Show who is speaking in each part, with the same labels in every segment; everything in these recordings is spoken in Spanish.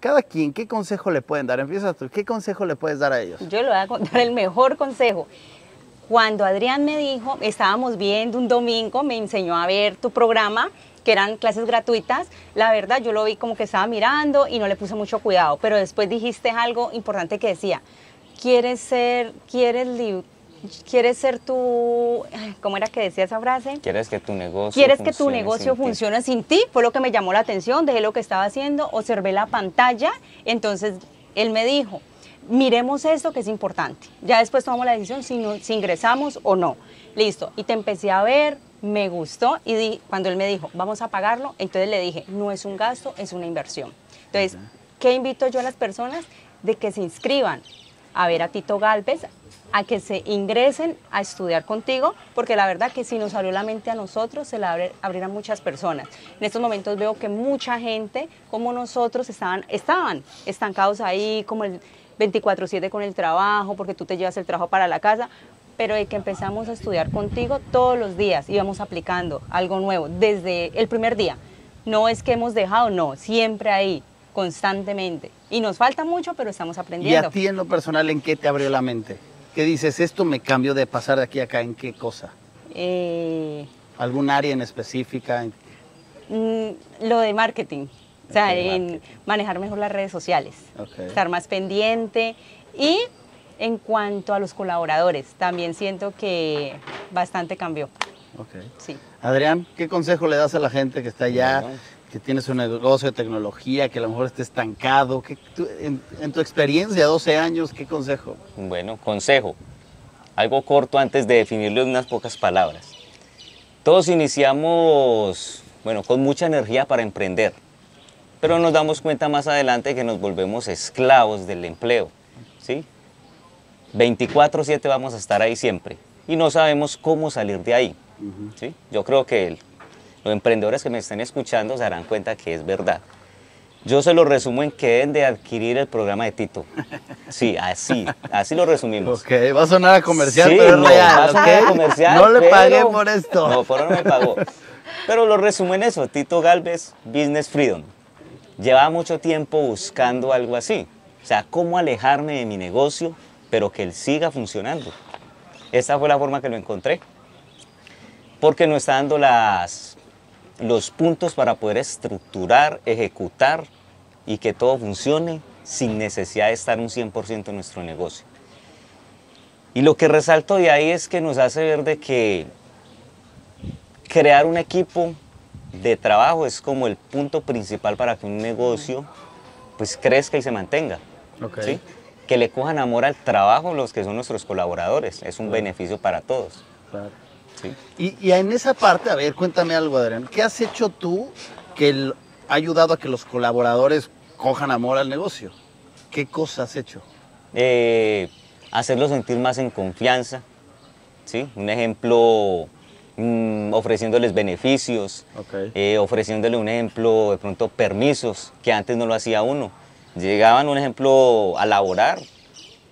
Speaker 1: cada quien, ¿qué consejo le pueden dar? Empieza tú, ¿qué consejo le puedes dar a ellos?
Speaker 2: Yo le voy a contar el mejor consejo. Cuando Adrián me dijo, estábamos viendo un domingo, me enseñó a ver tu programa, que eran clases gratuitas, la verdad yo lo vi como que estaba mirando y no le puse mucho cuidado, pero después dijiste algo importante que decía, quieres ser, quieres quieres ser tu, ¿cómo era que decía esa frase?
Speaker 3: Quieres que tu negocio
Speaker 2: Quieres que tu negocio funcione sin ti, fue lo que me llamó la atención, dejé lo que estaba haciendo, observé la pantalla, entonces él me dijo, miremos esto que es importante. Ya después tomamos la decisión si, si ingresamos o no. Listo. Y te empecé a ver, me gustó y cuando él me dijo, vamos a pagarlo, entonces le dije, no es un gasto, es una inversión. Entonces, ¿qué invito yo a las personas? De que se inscriban a ver a Tito Galvez, a que se ingresen a estudiar contigo, porque la verdad que si nos abrió la mente a nosotros, se la abre, abrirán muchas personas. En estos momentos veo que mucha gente como nosotros estaban, estaban estancados ahí, como el 24/7 con el trabajo, porque tú te llevas el trabajo para la casa, pero de que empezamos a estudiar contigo todos los días, íbamos aplicando algo nuevo desde el primer día. No es que hemos dejado, no, siempre ahí, constantemente. Y nos falta mucho, pero estamos aprendiendo.
Speaker 1: ¿Y a ti en lo personal en qué te abrió la mente? ¿Qué dices? Esto me cambió de pasar de aquí a acá, ¿en qué cosa? Eh, ¿Algún área en específica?
Speaker 2: Mm, lo de marketing. O sea, en manejar mejor las redes sociales, estar más pendiente y en cuanto a los colaboradores, también siento que bastante cambió.
Speaker 1: Sí. Adrián, ¿qué consejo le das a la gente que está allá, que tiene su negocio de tecnología, que a lo mejor está estancado? en, en, tu experiencia, 12 años, ¿qué consejo?
Speaker 3: Bueno, consejo. Algo corto antes de definirlo en unas pocas palabras. Todos iniciamos, bueno, con mucha energía para emprender pero nos damos cuenta más adelante que nos volvemos esclavos del empleo, ¿sí? 24/7 vamos a estar ahí siempre y no sabemos cómo salir de ahí, ¿sí? Yo creo que los emprendedores que me estén escuchando se darán cuenta que es verdad. Yo se lo resumo en que deben de adquirir el programa de Tito. Sí, así, así lo resumimos.
Speaker 1: Ok, va a sonar a comercial, pero no, real, ¿okay? comercial, no le pagué por esto.
Speaker 3: No, por no me pagó. Pero lo resumo en eso, Tito Galvez, Business Freedom llevaba mucho tiempo buscando algo así. O sea, cómo alejarme de mi negocio, pero que él siga funcionando. Esa fue la forma que lo encontré. Porque nos está dando las, los puntos para poder estructurar, ejecutar y que todo funcione sin necesidad de estar un 100% en nuestro negocio. Y lo que resalto de ahí es que nos hace ver de que crear un equipo de trabajo es como el punto principal para que un negocio pues crezca y se mantenga. Que le cojan amor al trabajo los que son nuestros colaboradores. Es un beneficio para todos.
Speaker 1: Y, en esa parte, a ver, cuéntame algo, Adrián. ¿Qué has hecho tú que ha ayudado a que los colaboradores cojan amor al negocio? ¿Qué cosas has hecho?
Speaker 3: Eh, hacerlos sentir más en confianza. ¿sí? Un ejemplo, Mm, ofreciéndoles beneficios, eh, ofreciéndole un ejemplo, de pronto permisos, que antes no lo hacía uno. Llegaban, un ejemplo, a laborar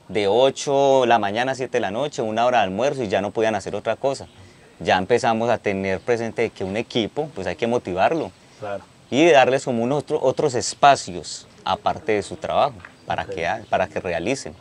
Speaker 3: de 8 de la mañana a 7 de la noche, una hora de almuerzo y ya no podían hacer otra cosa. Ya empezamos a tener presente que un equipo, pues hay que motivarlo. Y darles como unos otros espacios aparte de su trabajo para, que, para que realicen.